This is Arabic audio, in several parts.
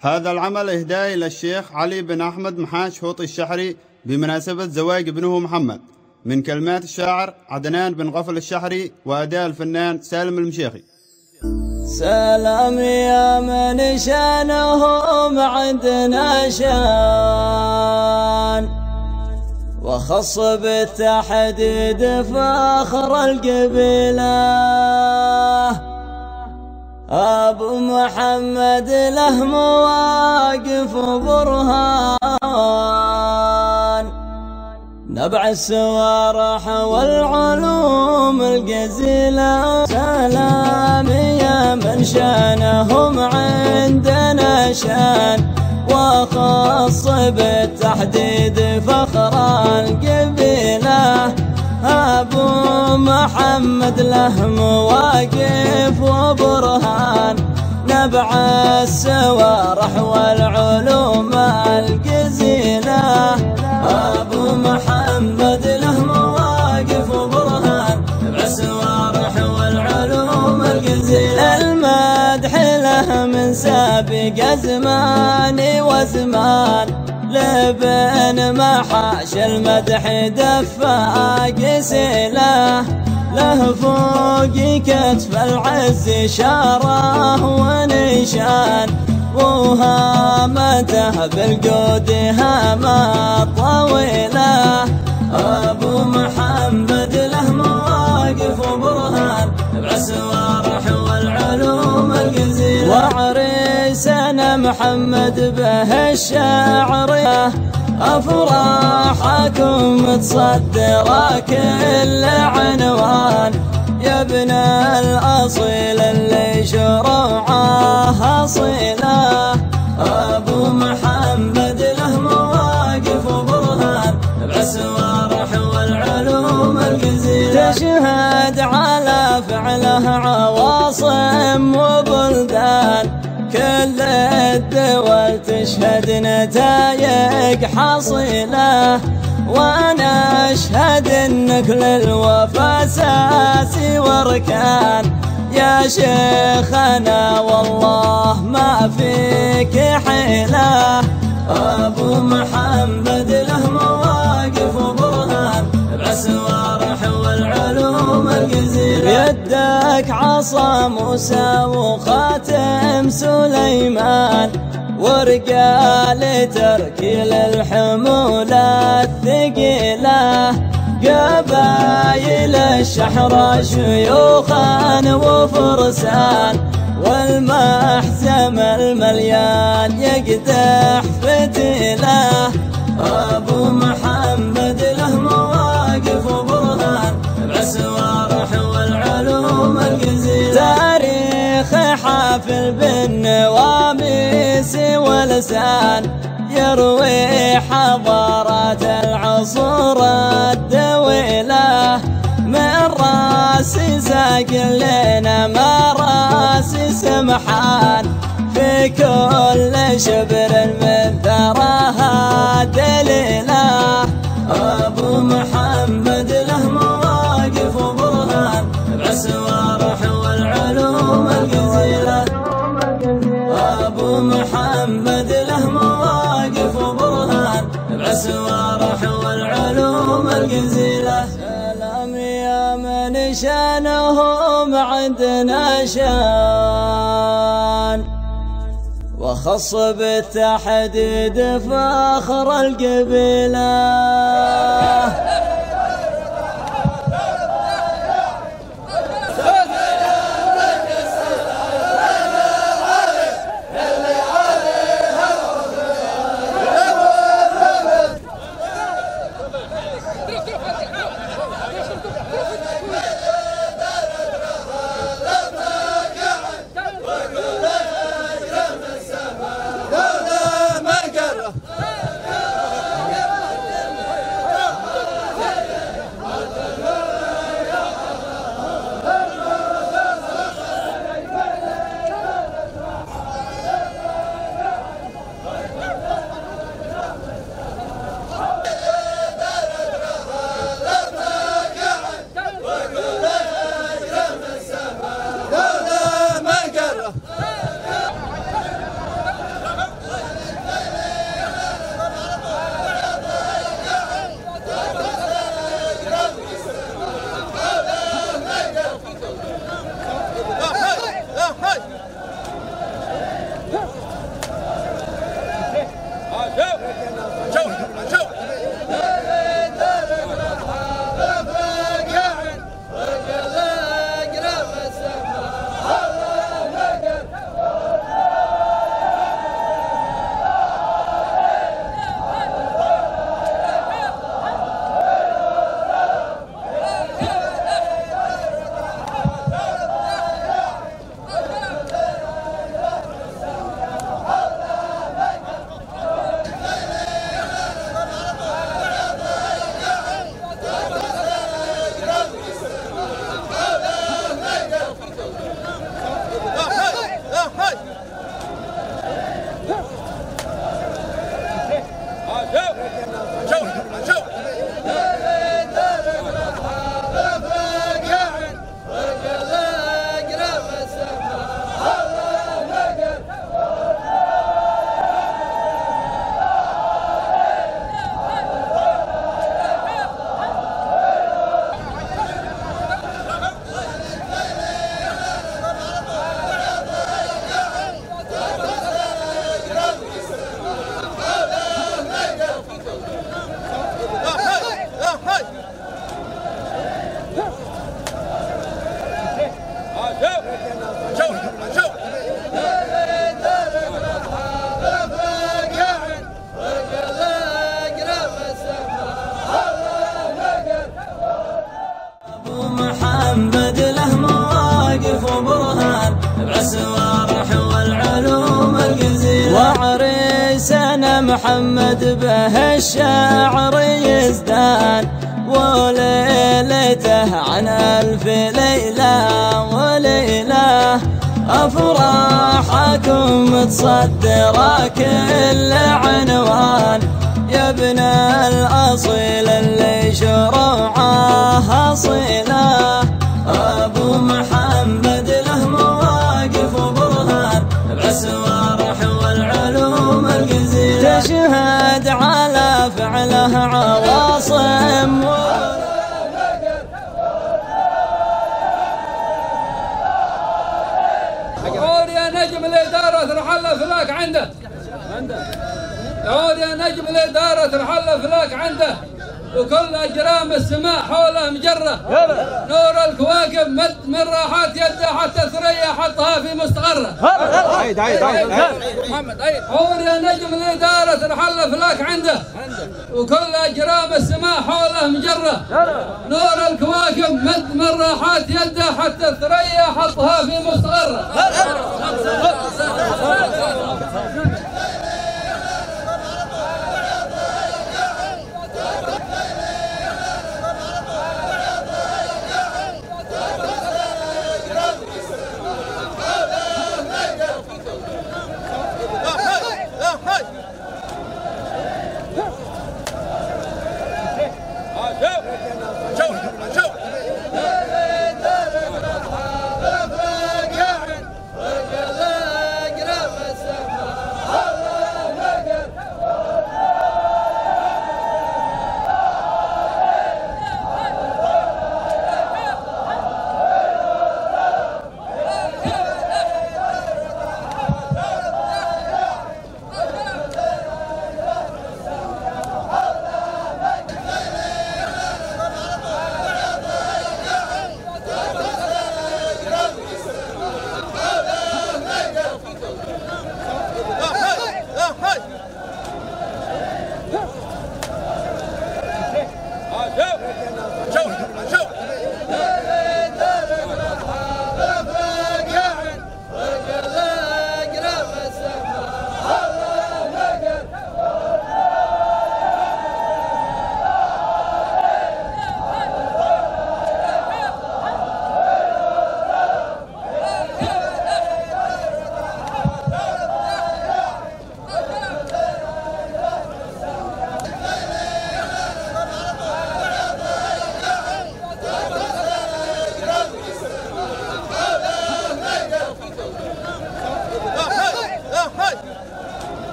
هذا العمل إهداء إلى الشيخ علي بن أحمد محاش هوطي الشحري بمناسبة زواج ابنه محمد من كلمات الشاعر عدنان بن غفل الشحري وأداء الفنان سالم المشيخي. سلام يا من شانهم عندنا شان وخص بالتحديد فاخر القبيلة. أبو محمد له مواقف وبرهان. نبع السوارح والعلوم الجزيلة. سلام يا من شانهم عندنا شان. وخص بالتحديد فخر القبيلة. أبو محمد له مواقف وبرهان. نبع السوارح والعلوم الجزيله أبو محمد له مواقف وبرهان. نبع السوارح والعلوم الجزيله المدح له من سابق زمان وزمان لبن محاش المدح دفاق سيله له فوق كتف العز شاره ونشان. وهامته بالقود هامة طويلة. أبو محمد له مواقف وبرهان محمد به الشعر أفراحكم تصدر كل عنوان يا ابن الأصيل اللي شروعه أصيله أبو محمد له مواقف وبرهان بعسوارح والعلوم الجزيلة. تشهد على فعله عواصم وبلدان. كل الدول تشهد نتايج حصيلة وأنا أشهد انك للوفا ساسي واركان. يا شيخنا والله ما فيك حيلة. أبو محمد له مواقف وبرهان بعسوارح والعلوم الجزيلة يدك عصا موسى وخاتم سليمان ورقال تركيل الحمولة الثقيلة. قبايل الشحرة شيوخا وفرسان والمحزم المليان يقدح فتيله. أبو محمد تاريخ حافل بالنواميس ولسان يروي حضارات العصور الدويلة من راسي ساق لنا ما راسي سمحان في كل شبر من ثراها دليله. أبو محمد له بعسوارح والعلوم الجزيلة أبو محمد له مواقف وبرهان. بعسوارح والعلوم الجزيلة سلام يا من شانهم عندنا شان وخص بالتحديد فاخر القبيلة. الشعر يزدان وليلته عن ألف ليلة وليلة. أفراحكم تصدر كل عنوان. يا ابن الأصيل اللي شروعه أصيله فعله عواصم. يعود يا نجم الإدارة ترحل فلاك عنده. يعود يا نجم الإدارة ترحل فلاك عنده. وكل أجرام السماء حوله مجرة. نور الكواكب مد من راحات يده حتى ثريا حطها في مستقرة. عيد عيد عيد محمد أي عود يا نجم الإدارة ترحل فلاك عنده. وكل أجرام السماء حوله مجرة نور الكواكب مد من راحات يده حتى الثريا حطها في مستقرة.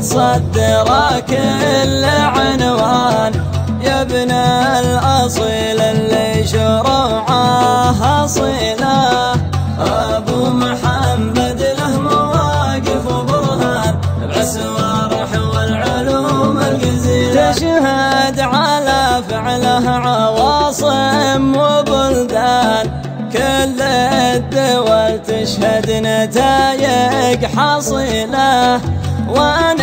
تصدر كل عنوان. يا ابن الأصيل اللي شروعه أصيلة. أبو محمد له مواقف وبرهان. بعسوارح والعلوم الجزيلة. تشهد على فعله عواصم وبلدان. كل الدول تشهد نتايج حصيلة. وأنا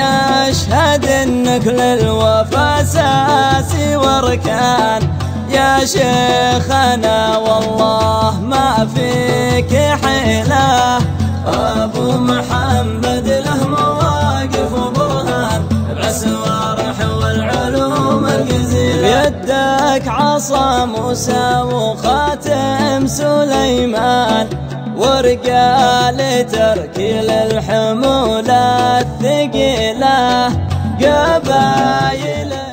أشهد أنك للوفا اساسي واركان يا شيخنا والله ما فيك حيلة. أبو محمد له مواقف وبرهان. بعسوارح والعلوم الجزيلة. بيدك عصا موسى وخاتم سليمان. ورجال تركيل الحمولة الثقيلة. قبايل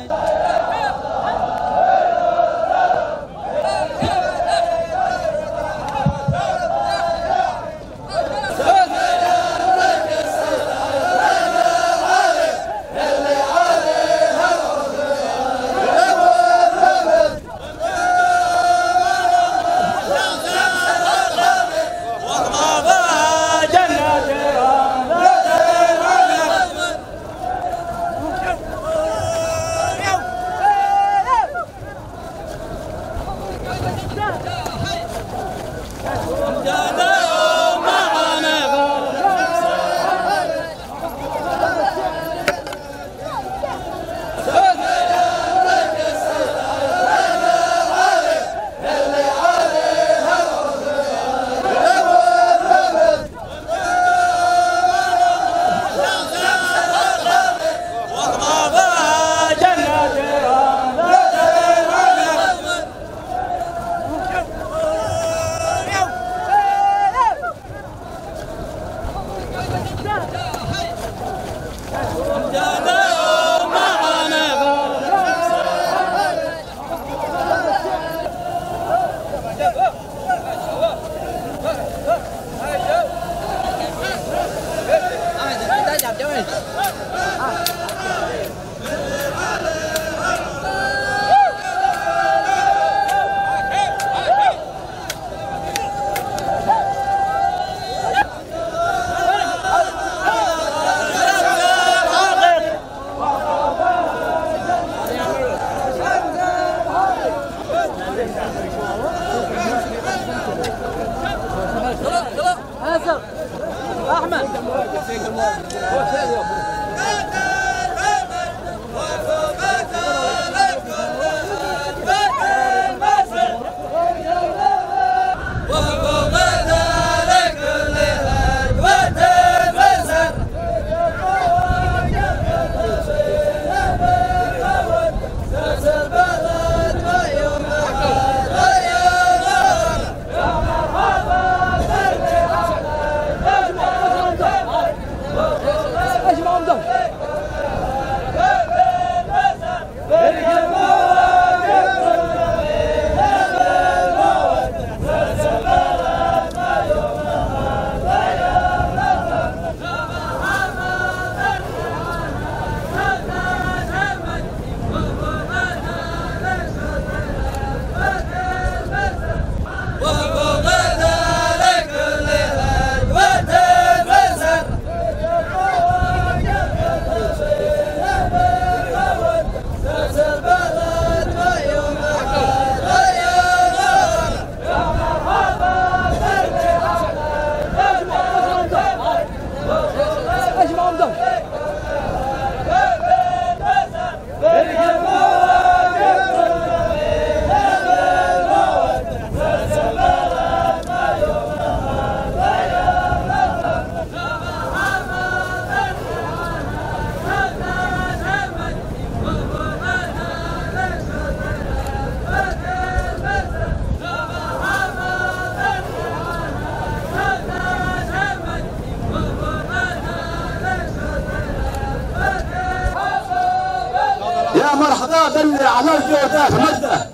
على الجودات مجده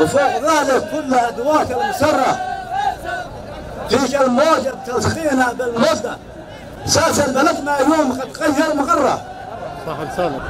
وفوق ذلك كل أدوات المسرة. تيجي الموجة تسخينها بالمدة أساس البلد ما يوم قد غير مغره السلام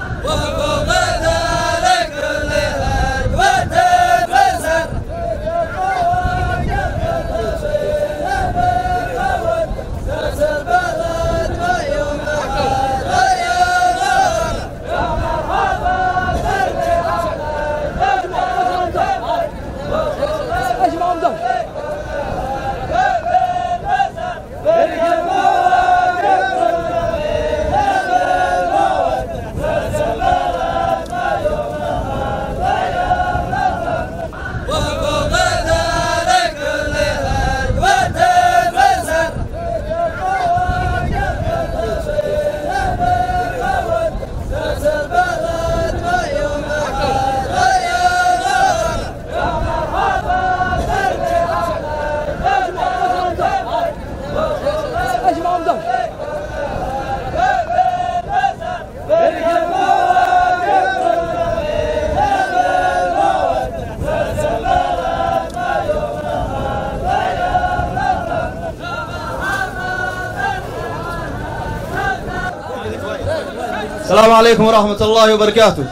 عليكم ورحمة الله وبركاته.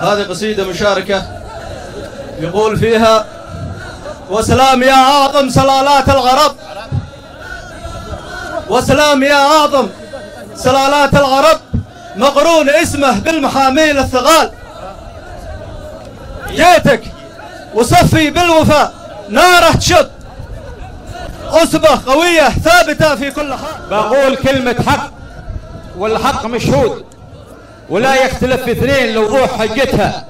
هذه قصيدة مشاركة يقول فيها وسلام يا أعظم سلالات الغرب. وسلام يا أعظم سلالات الغرب. مقرون اسمه بالمحاميل الثقال جيتك وصفي بالوفاء ناره تشد. أصبة قوية ثابتة في كل حال. بقول كلمة حق والحق مشهود. ولا يختلف في اثنين لوضوح حجتها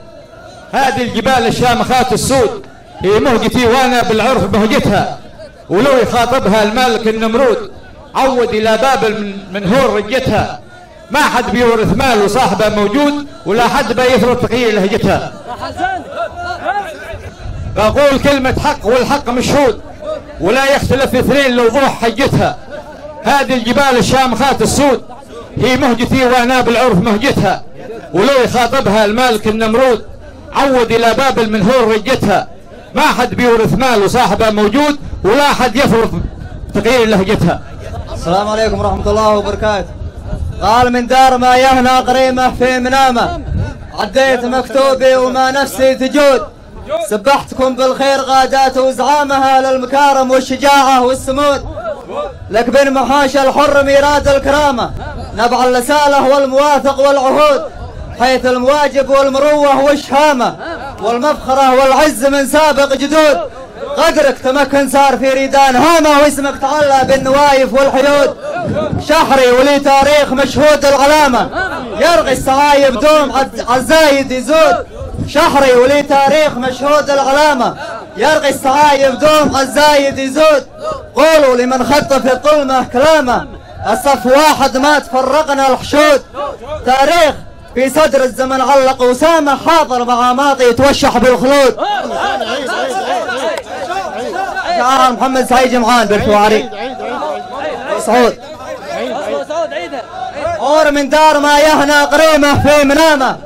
هذه الجبال الشامخات السود. هي مهجتي وأنا بالعرف بهجتها ولو يخاطبها الملك النمرود عود إلى بابل من, هور رجتها ما حد بيورث مال وصاحبه موجود ولا حد بيفرض تقية لهجتها. بقول كلمة حق والحق مشهود. ولا يختلف اثنين لوضوح حجتها هذه الجبال الشامخات السود. هي مهجتي وأنا بالعرف مهجتها. ولو يخاطبها المالك النمرود عود إلى باب المنهور رجتها. ما حد بيورث مال وصاحبه موجود ولا حد يفرض تغيير لهجتها. السلام عليكم ورحمة الله وبركاته. قال من دار ما يهنى قريمة في منامة. عديت مكتوبي وما نفسي تجود. سبحتكم بالخير غادات وزعامها للمكارم والشجاعة والسمود. لك بن محاش الحر ميراد الكرامة. نبع اللسالة والمواثق والعهود حيث المواجب والمروة والشهامة والمفخرة والعز من سابق جدود. قدرك تمكن صار في ريدان هامة واسمك تعلى بالنوايف والحيود. شحري ولي تاريخ مشهود العلامة يرغي السعايب دوم عالزايد يزود. شحري ولي تاريخ مشهود العلامة يرغي السعايب دوم عالزايد يزود. قولوا لمن خط في الظلمة كلامه الصف واحد ما تفرقنا الحشود. تاريخ في صدر الزمن علق وسامة حاضر مع ماضي يتوشح بالخلود. شعار محمد سعيد جمعان بالفواري. سعود. أور من دار ما يهنى قريمة في منامة.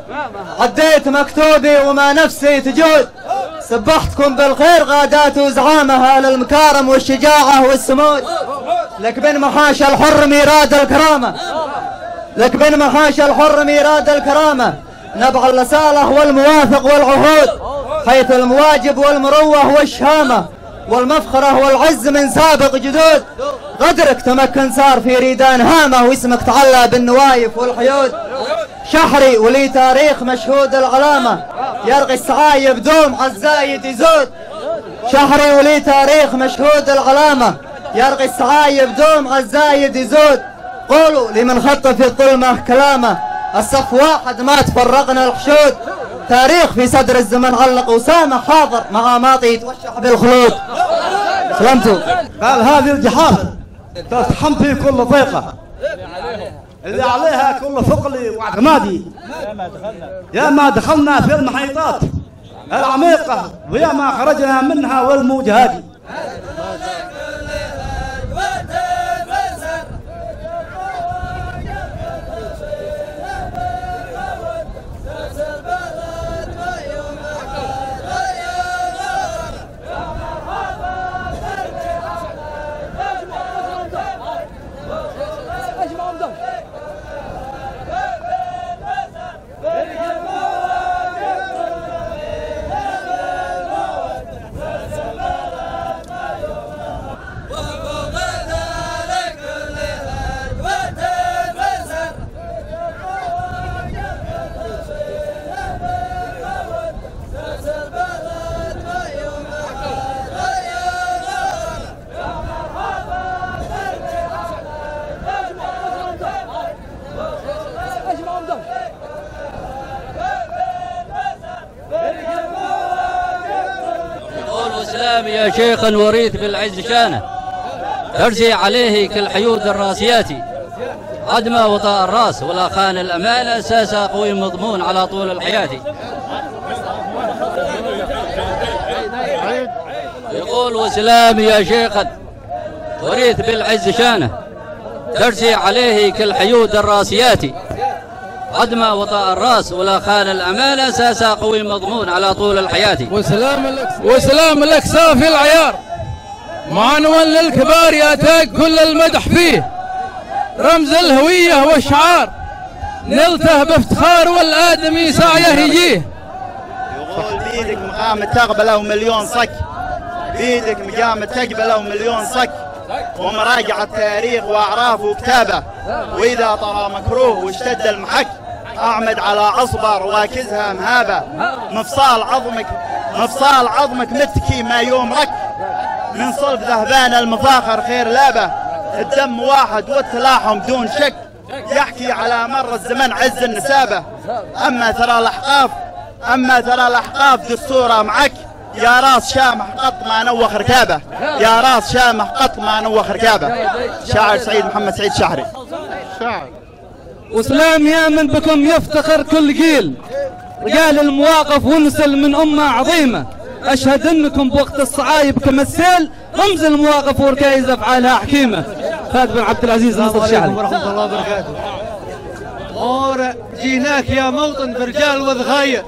عديت مكتوبي وما نفسي تجود. سبحتكم بالخير غادات وزعامها للمكارم والشجاعة والسمود. لك بن محاش الحر ميراد الكرامة. لك بن محاش الحر ميراد الكرامة. نبع اللسالة والمواثق والعهود حيث المواجب والمروة والشهامة والمفخرة والعز من سابق جدود. قدرك تمكن صار في ريدان هامة واسمك تعلى بالنوايف والحيود. شحري ولي تاريخ مشهود العلامة يرغي السعايب دوم عالزايد يزود. شهري ولي تاريخ مشهود العلامة يرغي السعايب دوم عالزايد يزود قولوا لمن خط في الظلمة كلامه. الصف واحد ما تفرقنا الحشود. تاريخ في صدر الزمن علق وسامة حاضر مع ماطي يتوشح بالخلود. سلامتوا قال هذه الجحافل تزحم في كل ضيقة اللي عليها كل ثقل وعمادي يا ما دخلنا في المحيطات. العميقة ويا ما خرجنا منها والموج هادي وسلام يا شيخ وريث بالعز شانه. ترسي عليه كالحيود الراسيات عدم وطاء الراس ولا خان الأمانة أساسا قوي مضمون على طول الحياة. يقول وسلام يا شيخ وريث بالعز شانه. ترسي عليه كالحيود الراسيات عدم وطاء الرأس ولا خان الأمانة أساسا قوي مضمون على طول الحياة. وسلام لك وسلام لك صافي العيار. معنون للكبار يأتاك كل المدح فيه. رمز الهوية والشعار. نلته بافتخار والآدمي سعيه يجيه. يقول بيدك مقام تقبله مليون صك. بيدك مقام تقبله مليون صك. ومراجعة تاريخ وأعراف وكتابة. وإذا طرى مكروه واشتد المحك أعمد على أصبر وأكزها مهابة. مفصال عظمك مفصال عظمك متكي ما يوم رك. من صلب ذهبان المفاخر خير لابه. الدم واحد والتلاحم دون شك. يحكي على مر الزمن عز النسابة. أما ترى الأحقاف أما ترى الأحقاف دستورة معك. يا راس شامح قط ما نوخ ركابه. يا راس شامح قط ما نوخ ركابه. شاعر سعيد محمد سعيد شحري وسلام يا من بكم يفتخر كل جيل. رجال المواقف ونسل من أمة عظيمة. أشهد أنكم بوقت الصعايب كمثال رمز المواقف وركايز أفعالها حكيمة. فهد بن عبد العزيز نصر الشعري ورحمة الله وبركاته. أور جيناك يا موطن برجال وذغاير.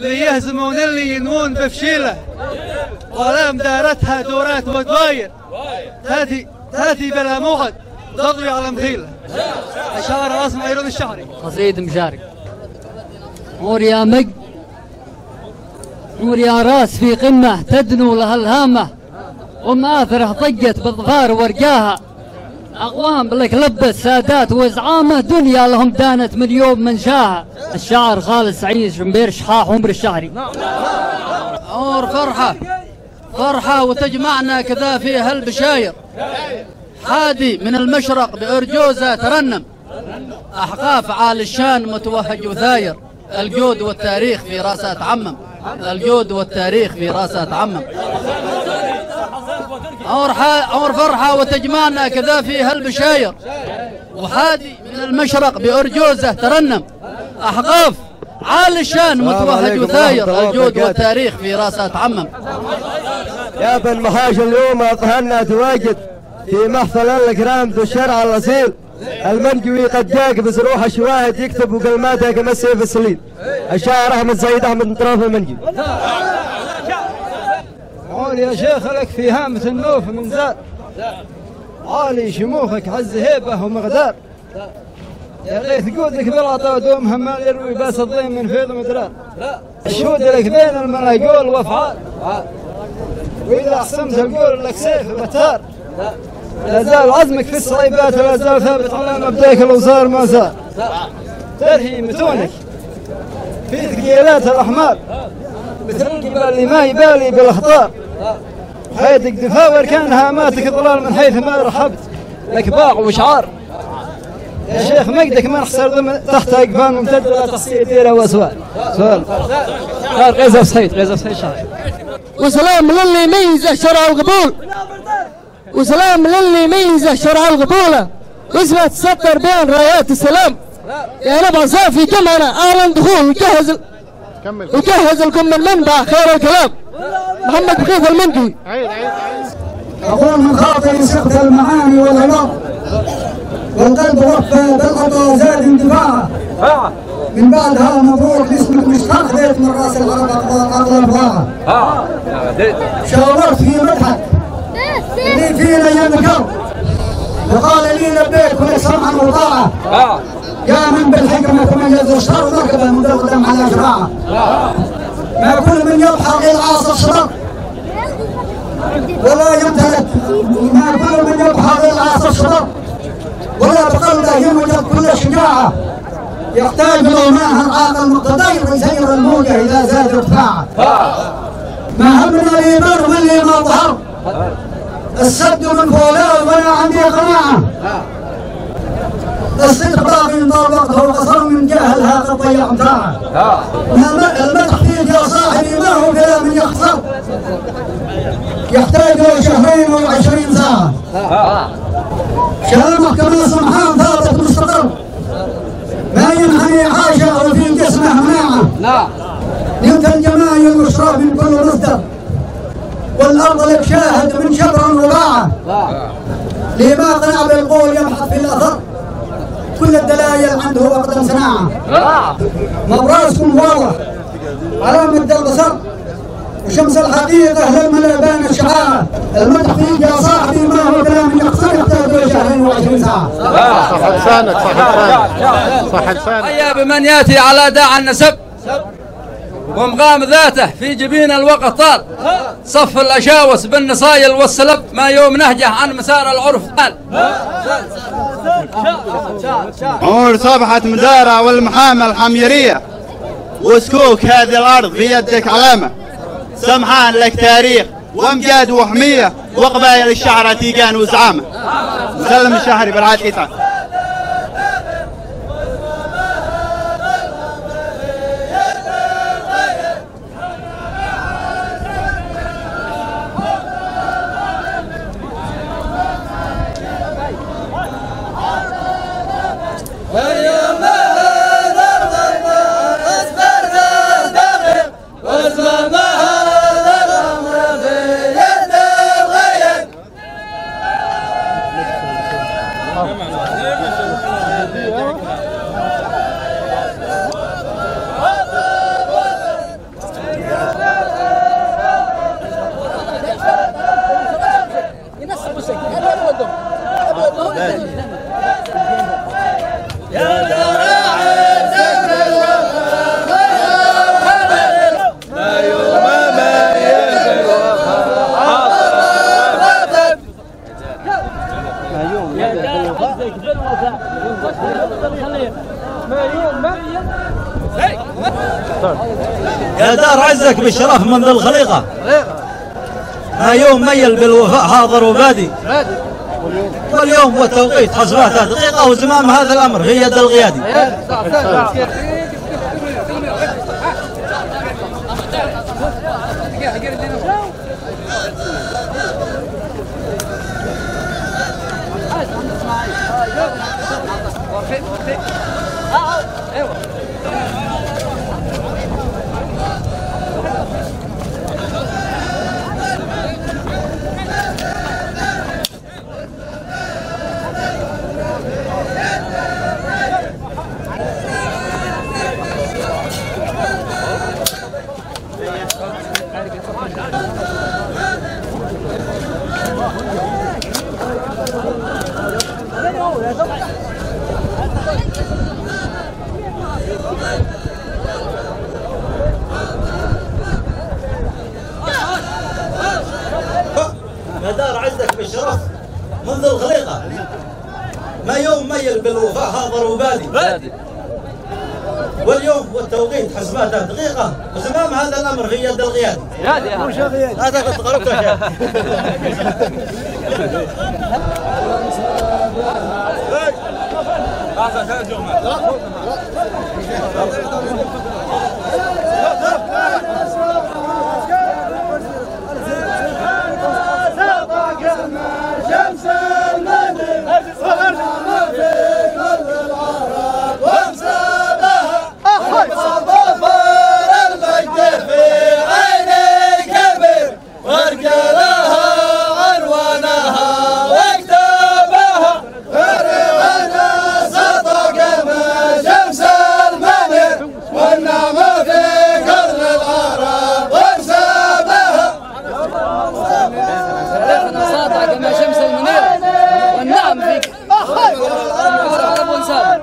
ليهزمون اللي ينمون بفشيلة. ظلام دارتها دورات ودواير تاتي تاتي بلا موعد تضوي على مخيله أشار اسمع يرد الشعري قصيد مشارك. عمر يا مج. عمر يا راس في قمة تدنو لها الهامة. ومآثره طقت بالظفار ورقاها. أقوام لك لبس سادات وزعامة دنيا لهم دانت من يوم من شاها الشاعر خالد سعيد شمبير شحاح عمر الشهري عمر فرحة. فرحة وتجمعنا كذا فيها البشاير حادي من المشرق بأرجوزة ترنم. أحقاف عال الشان متوهج وثاير. الجود والتاريخ في رأسه تعمم. الجود والتاريخ في رأسه تعمم. عمر, عمر فرحة وتجمعنا كذا فيها البشاير وحادي من المشرق بأرجوزة ترنم. أحقاف عال الشان متوهج وثاير. الجود والتاريخ في راسة تعمم يا بن محاش اليوم أطهرنا تواجد في محفل الكرام ذو الشرع الأصيل. المنجوي قد جاك بسروح الشواهد يكتب وكلماته كما السيف السليل. الشاعر أحمد سعيد أحمد من طرف المنجوي. قول يا شيخ لك في هامة النوف من زاد. عالي شموخك عز هيبة ومقدار يا غيث قودك بالعطاء دومها ما يروي باس الضيم من فيض مدرار الشهود لك بين الملايقول وافعال وإذا احسمت القول لك سيف بتار لا زال عزمك في الصعيبات لا زال ثابت على مبدأك لو صار ما صار ترهي متونك. في ثقيلات الأحمال مثل الجبال اللي ما يبالي بالأخطار. حياتك دفاع واركانها ماتك ضلال من حيث ما رحبت. لك باع وشعار. يا شيخ مجدك ما نحصر ضمن تحت اقفال ممتده لا تحصي ديره وسؤال سؤال. قال غيظة سعيد غيظة سعيد شاعر وسلام للي يميز شرع القبول. وسلام للي يميز شرع القبولة واسمها تسطر بين رايات السلام. يا نبع صافي جمعنا اعلن دخول وجهز. وجهز لكم من منبع خير الكلام. محمد بخيف المنجي أقول من خاطر يسقط المعاني والهلاك والقلب وفى بالعطاء زاد اندفاعه من بعدها مبروك اسمك مش خدت من رأس العرب أقل الفراغه شاورت في مدحك. اللي فينا ينكر وقال لي لبيك ولك سمعا وطاعة. يا من بالحكمة تميز الشر مركبة مقدم على شراعة. ما كل من يبحر العاص الشرر ولا يمتلك ما كل من يبحر العاص الشرر ولا بقلبه يوجد كل شجاعة يحتاج لماء العاقل المقتدر يسير الموجة إذا زاد ارتفاعه ما همنا لي بر من لي ما ظهر. السد من فولاد ولا عندي قناعة استقبال من دار وقته وقصر من جاهلها قد ضيع متاعه المدح فيك يا صاحبي ما هو كلام يخسر يحتاج له شهرين وعشرين ساعة. كلامك كما سمحان ثابت مستقر. ما ينحني حاشا وفي جسمه مناعة نعم يمتى الجمايل والشراب من كل مصدر. والأرض لك شاهد من شبر وباعة. لما قنع بالقول يبحث في الأثر؟ كل الدلائل عنده أقدم صناعة. مبراسكم واضح. على مد البصر وشمس الحقيقة للملا بان الشعاع المدح فيك يا صاحبي ما هو كلام يقصر له شهرين وعشرين ساعة. صح لسانك صح لسانك صح لسانك هيا بمن يأتي على داع النسب. ومقام ذاته في جبين الوقت طال. صف الأشاوس بالنصايل والسلب. ما يوم نهجه عن مسار العرف طال عمر صبحة مدارة والمحامة الحميرية. وسكوك هذه الأرض في يدك علامة. سمحان لك تاريخ وأمجاد وحمية وقبائل الشعر تيجان وزعامة. سلم الشهري بالعاد أسلم هذا الأمر في يد الغيب يا دار عزك بالشرف من ذي الخليقة يوم ميل بالوفاء حاضر وبادي. واليوم والتوقيت حسباتها دقيقة وزمام هذا الأمر في يد القيادي يا دار عزك بالشرف منذ الخليقة ما ميل بالوفاء حاضر وبادي واليوم والتوقيت حسباتها دقيقة. وزمام هذا الأمر في يد القيادي هذا يا شيخ شمس المدن ونعم في كل العرب وانسابها ظفر المجد في عين كبير وارجلها عنوانها واكتبها فرعنا صدق ما شمس المدن والنعم في كل العرب وانسابها شيخنا ساطع كما شمس المنير والنعم فيك العرب ونساب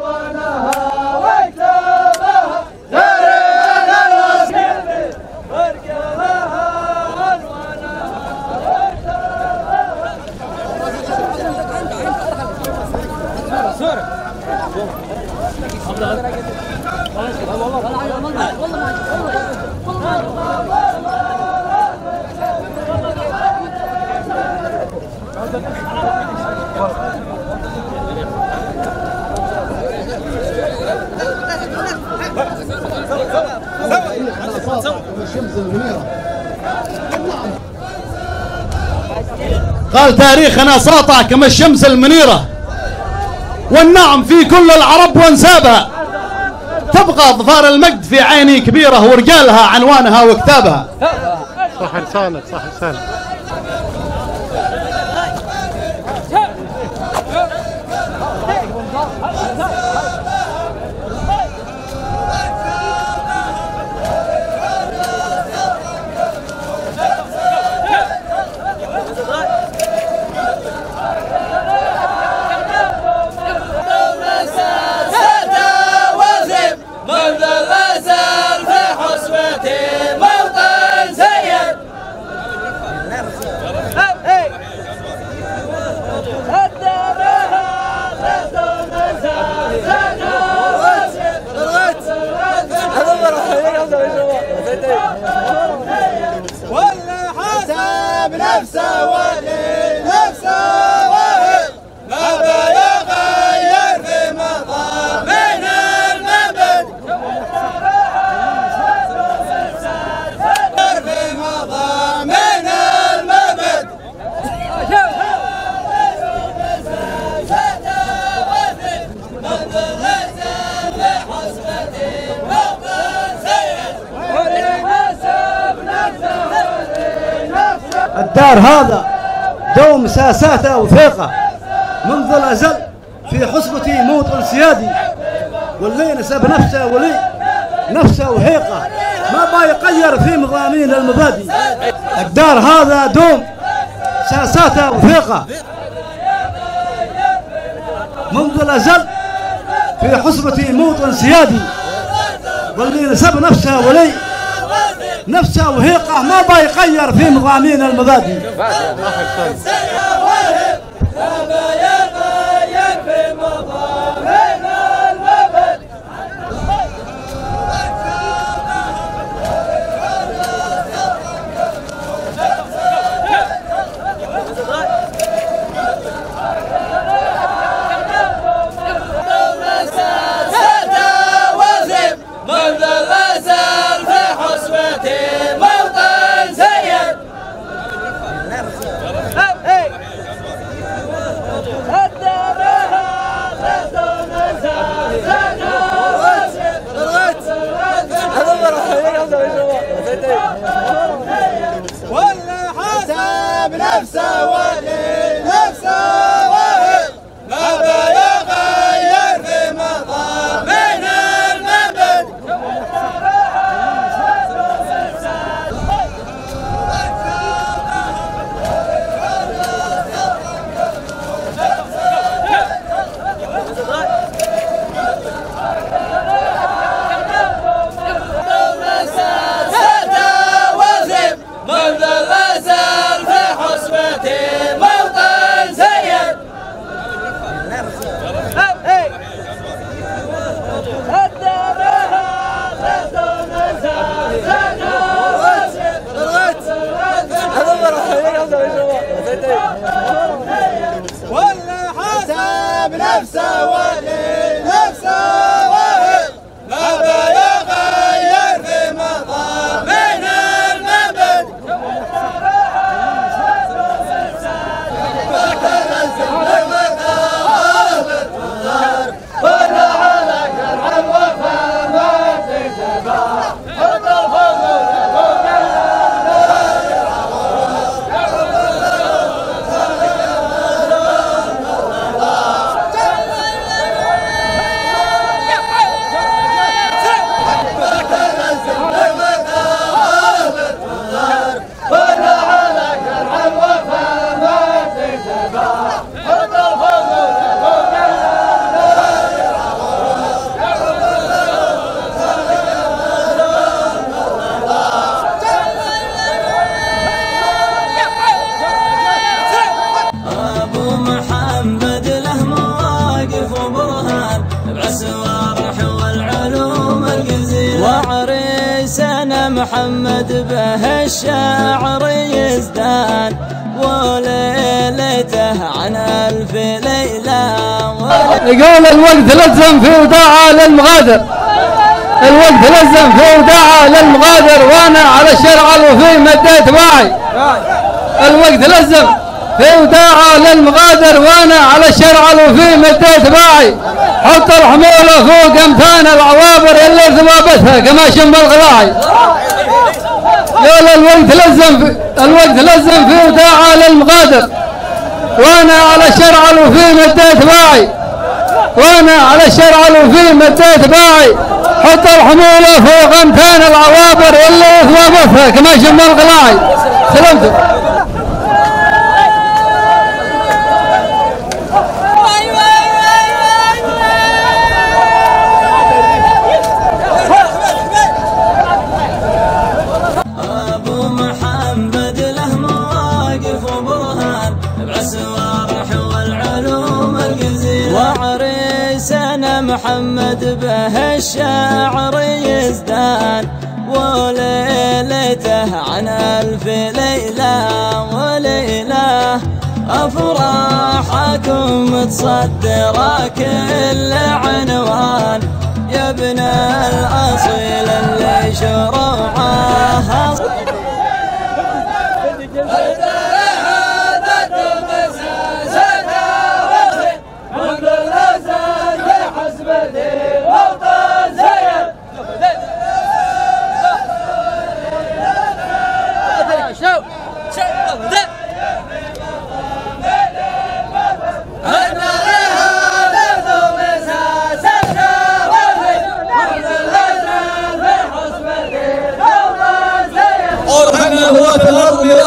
قال تاريخنا ساطع كما الشمس المنيرة. والنعم في كل العرب وانسابها. تبقى ظفار المجد في عيني كبيرة ورجالها عنوانها وكتابها. صح لسانك صح لسانك من ذا الأزل في حسبتي موطن سيد واللي حسب نفسه ولي نفسه وهب ما بيغير في مضامين المبد في مضامين المبد الدار هذا دوم ساساته وثيقة منذ الأزل في حسبتي موطن سيادي واللي نسب نفسه ولي نفسه وهيقة. ما با يغير في مضامين المبادئ الدار هذا دوم سياساته وثيقة. منذ الأزل في حسبتي موطن سيادي واللي نسب نفسه ولي نفسه وهيقة ما با يغير في مضامين المبادئ منذ الأزل في حسبتي موطن سيد واللي حسب نفسه ولي نفسه وهي ما بيغير في مضامين المبد منذ الأزل في حسبتي موطن سيد واللي حسب نفسه ولي عن ألف ليلة يقول الوقت لزم في وداعة للمغادر الوقت لزم في وداعة للمغادر وأنا على الشرع الوفي مديت باعي الوقت لزم في وداعة للمغادر وأنا على الشرع الوفي مديت باعي حط الحمولة فوق أمثال العوابر اللي ثوابتها كما شم الغلاعي. يقول الوقت لزم في الوقت لزم في وداعة للمغادر وأنا على الشرع الوفي مديت باعي. وأنا على الشرع الوفي مديت باعي. حط الحمولة فوق امثال العوابر اللي ثوابتها كما شم الغلاعي سلمتك. محمد به الشعر يزدان وليلته عن ألف ليلة وليلة. أفراحكم تصدر كل عنوان. يا ابن الأصيل اللي شروعه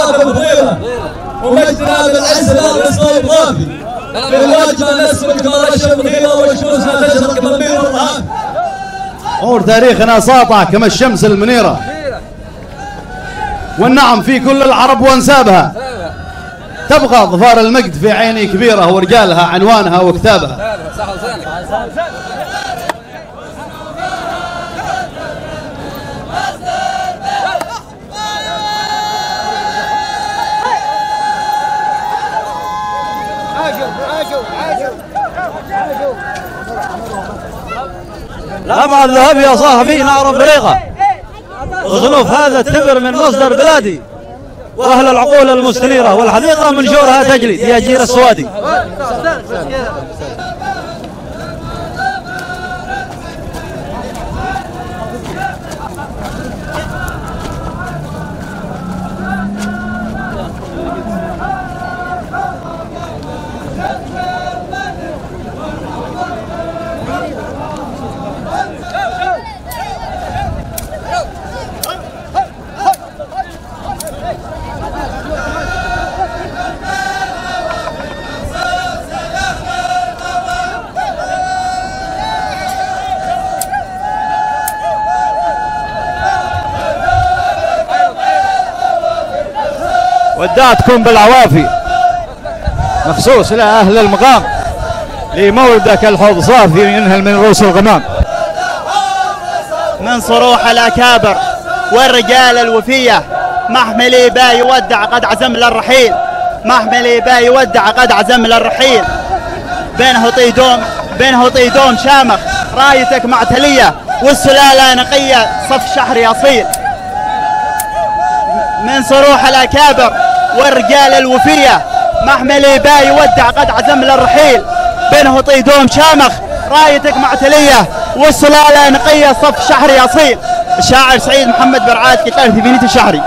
الشباب ببغيره ومجدنا بالعزة والإصلاح الضافي بالواجب نسمك مرشح بغيره وشموسنا تشرق بنبير الرهاب اور تاريخنا ساطع كما الشمس المنيرة. والنعم في كل العرب وانسابها. تبقى ظفار المجد في عيني كبيرة ورجالها عنوانها وكتابها. لا الذهب يا صاحبي نعرف طريقة. غنوف هذا التبر من مصدر بلادي. وأهل العقول المستنيرة والحديقة من جورها تجري. يا جير السوادي. ودعتكم بالعوافي. مخصوص لأهل المقام. لمولدك الحوض صافي ينهل من رؤوس الغمام. من صروح الأكابر والرجال الوفية. محملي با يودع قد عزم للرحيل محملي با يودع قد عزم للرحيل بينه طيدوم بينه طيدوم شامخ. رايتك معتلية والسلالة نقية. صف شحري أصيل من صروح الأكابر والرجال الوفية محملي با يودع قد عزم للرحيل. بينه طيدوم شامخ رايتك معتلية. والسلالة نقية صف شحري أصيل الشاعر سعيد محمد برعاد في بنية الشحري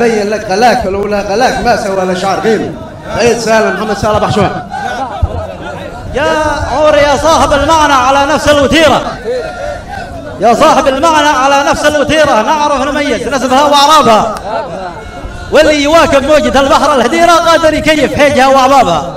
بين لك خلاك لو لا خلاك ما سوى لا شعر قيمة عيد سالم محمد سالم بحشوان يا عمر يا صاحب المعنى على نفس الوتيرة. يا صاحب المعنى على نفس الوتيرة. نعرف نميز نسبها وأعرابها. واللي يواكب موجة البحر الهديرة قادر يكيف حيجها وأعبابها.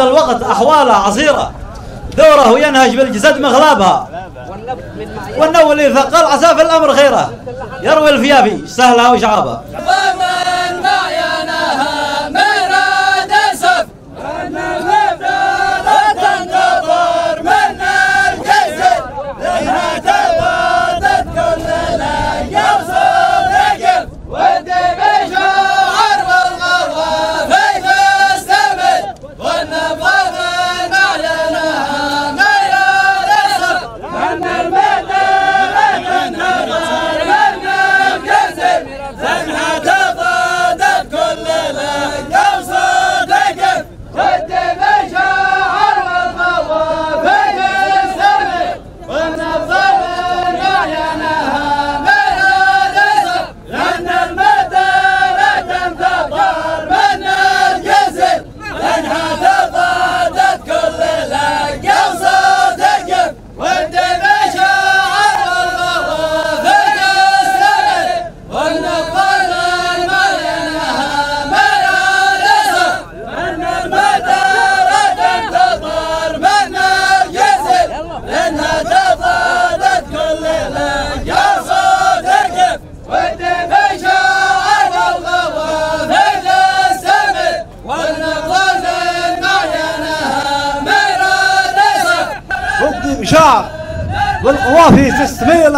هذا الوقت أحواله عصيرة. دوره ينهج بالجسد مغلابها. والنول إذا قال عسى في الأمر خيره. يروي الفيافي سهلها وشعابها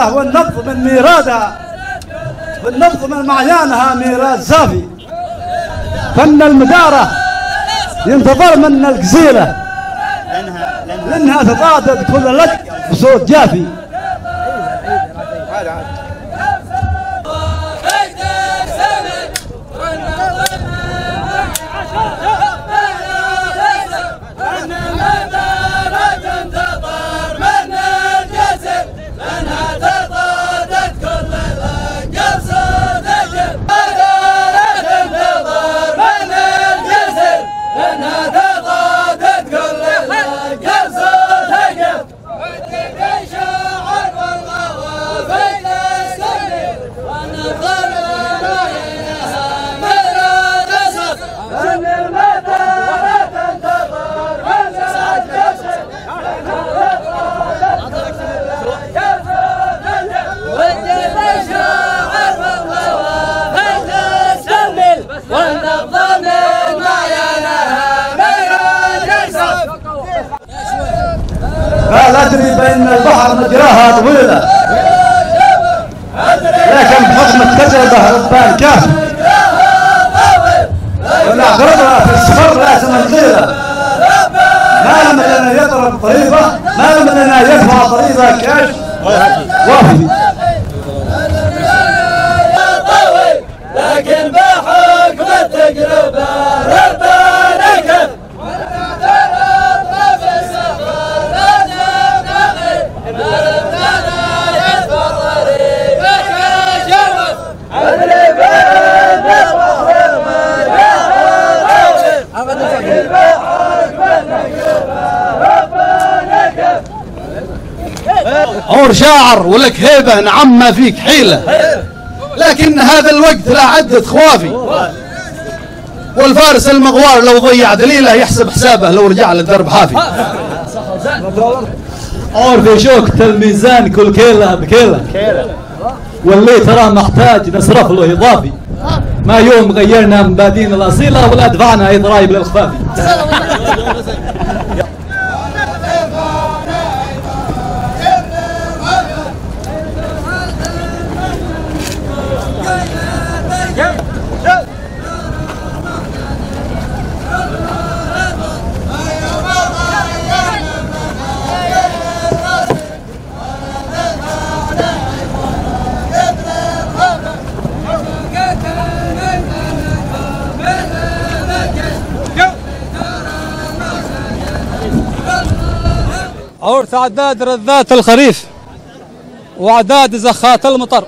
تستميله والنبض من ميرادها والنبض من معيانها ميراد زافي. فن المدارة ينتظر منا القزيلة لأنها تضادد كل لك بصوت جافي. مجراها طويلة لكن بحكم التجربة ربان كافي والأقربها في السفر لازم نطيلة ما لم لنا يضرب طريقة ما لم لنا يدفع طريقة كاش. وافي عور شاعر ولك هيبة نعم ما فيك حيلة. لكن هذا الوقت لا عدة خوافي والفارس المغوار لو ضيع دليله يحسب حسابه لو رجع للدرب حافي. عور في شوكة الميزان كل كيلة بكيلة واللي ترى محتاج نصرف له إضافي. ما يوم غيرنا مبادين الأصيلة ولا دفعنا أي ضرائب للخفافي عورة عداد رذات الخريف وعداد زخات المطر.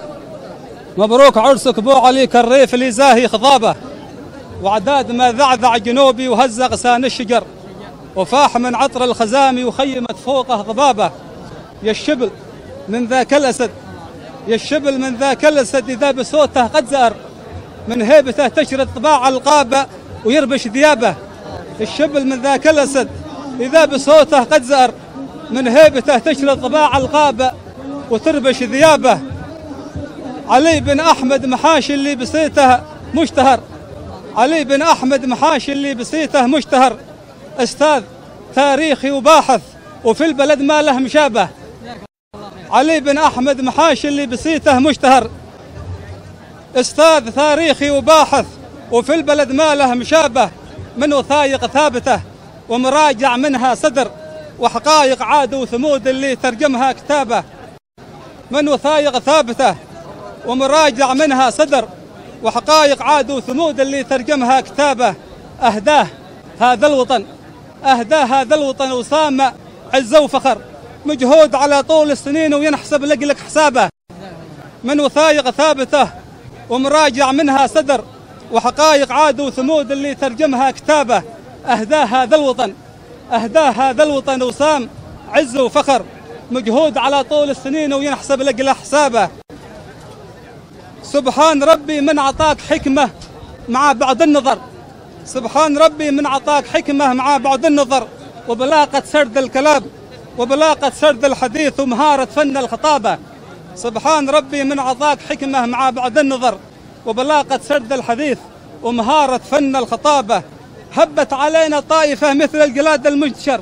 مبروك عرسك بو علي كالريف اللي زاهي خضابه. وعداد ما ذعذع جنوبي وهز غسان الشجر. وفاح من عطر الخزامي وخيمت فوقه ضبابه يا الشبل من ذاك الأسد يا الشبل من ذاك الأسد إذا بصوته قد زأر. من هيبته تشرد طباع القابة ويربش ثيابه الشبل من ذاك الأسد إذا بصوته قد زأر. من هيبته تشرد طباع القابه وتربش ثيابه علي بن أحمد محاشي اللي بصيته مشتهر. علي بن أحمد محاشي اللي بصيته مشتهر. أستاذ تاريخي وباحث وفي البلد ما له مشابه. علي بن أحمد محاشي اللي بصيته مشتهر. أستاذ تاريخي وباحث وفي البلد ما له مشابه. من وثائق ثابته ومراجع منها صدر. وحقائق عاد وثمود اللي ترجمها كتابه. من وثائق ثابته ومراجع منها صدر. وحقائق عاد وثمود اللي ترجمها كتابه. أهداه هذا الوطن. أهداه هذا الوطن وصام عزة وفخر. مجهود على طول السنين وينحسب لك لك حسابه. من وثائق ثابته ومراجع منها صدر. وحقائق عاد وثمود اللي ترجمها كتابه. أهداه هذا الوطن. أهداه هذا الوطن وصام عز وفخر مجهود على طول السنين وينحسب لك حسابه. سبحان ربي من عطاك حكمة مع بعض النظر. سبحان ربي من عطاك حكمة مع بعض النظر. وبلاقة سرد الكلام وبلاقة سرد الحديث ومهارة فن الخطابة. سبحان ربي من عطاك حكمة مع بعض النظر. وبلاقة سرد الحديث ومهارة فن الخطابة. هبت علينا طائفة مثل الجلاد المنتشر.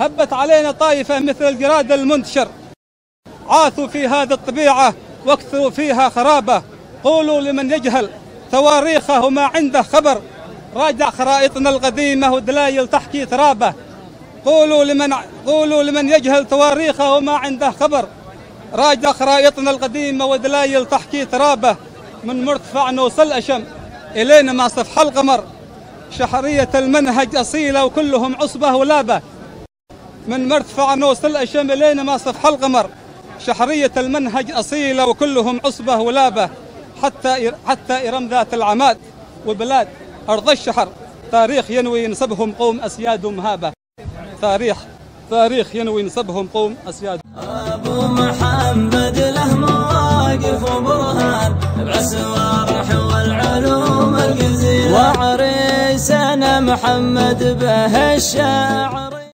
هبت علينا طائفة مثل الجراد المنتشر. عاثوا في هذه الطبيعة واكثروا فيها خرابة. قولوا لمن يجهل تواريخه وما عنده خبر. راجع خرائطنا القديمة ودلايل تحكي ترابة. قولوا لمن قولوا لمن يجهل تواريخه وما عنده خبر. راجع خرائطنا القديمة ودلايل تحكي ترابة. من مرتفع نوصل أشم إلينا ما صفح القمر. شحرية المنهج أصيلة وكلهم عصبة ولابة. من مرتفع نوصل أشم إلينا ما صفح القمر شحرية المنهج أصيلة وكلهم عصبة ولابة. حتى حتى إرم ذات العماد وبلاد أرض الشحر. تاريخ ينوي نسبهم قوم أسياد مهابة تاريخ تاريخ ينوي نسبهم قوم أسياد. أبو محمد له مواقف وبرهان بعسوارح والعلوم الجزيله وعريسنا محمد به الشاعر.